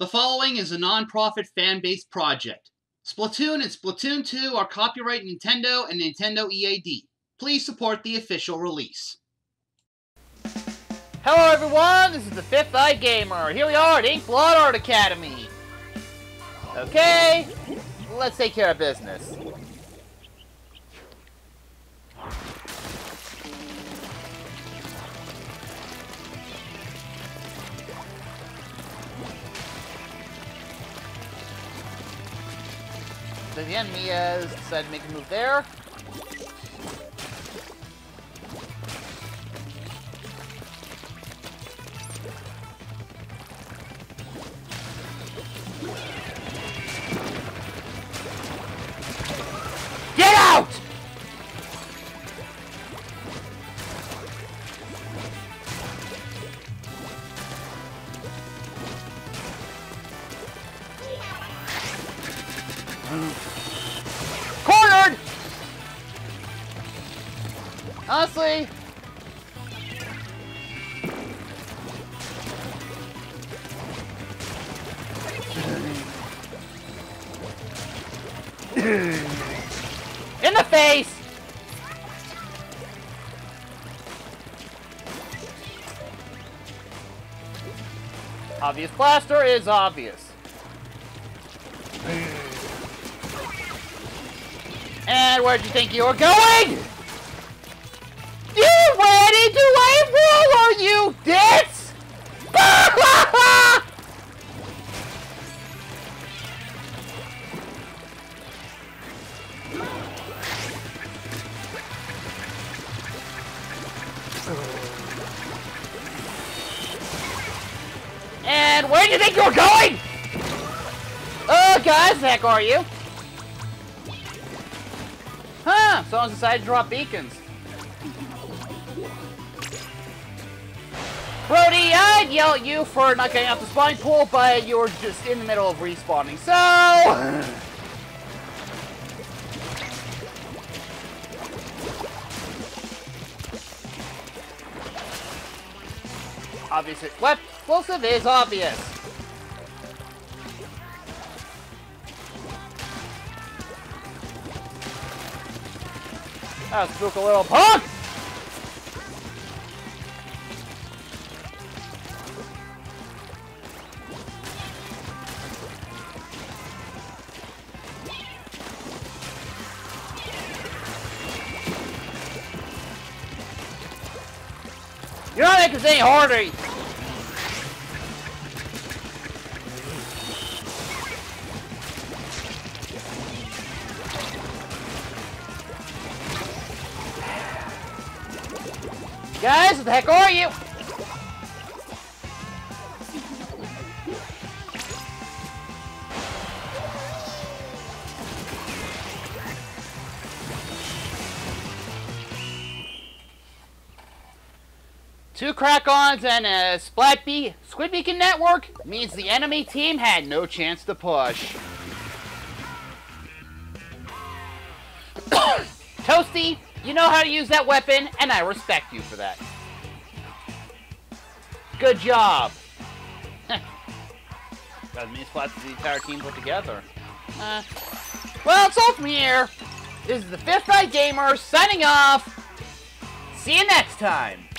The following is a non-profit fan-based project. Splatoon and Splatoon 2 are copyright Nintendo and Nintendo EAD. Please support the official release. Hello everyone, this is the Fifth Eye Gamer. Here we are at Inkblot Art Academy. Okay, let's take care of business. So has decided to make a move there. Honestly, in the face! Obvious blaster is obvious. And where'd you think you were going? You ran into a roller, you ditz! and where do you think you're going? Oh, guys, heck are you? Huh, someone's decided to drop beacons. Brody, I'd yell at you for not getting out the spawning pool, but you were just in the middle of respawning, so... Obviously, what explosive is obvious. That spook a little punk! You're not making this any harder! Eh? Guys, what the heck are you? Two Krak-Ons and a splat be squid beacon network means the enemy team had no chance to push. Toasty, you know how to use that weapon, and I respect you for that. Good job. That means splats the entire team put together. Uh, well, it's all from here. This is the Fifth Eye Gamer signing off. See you next time.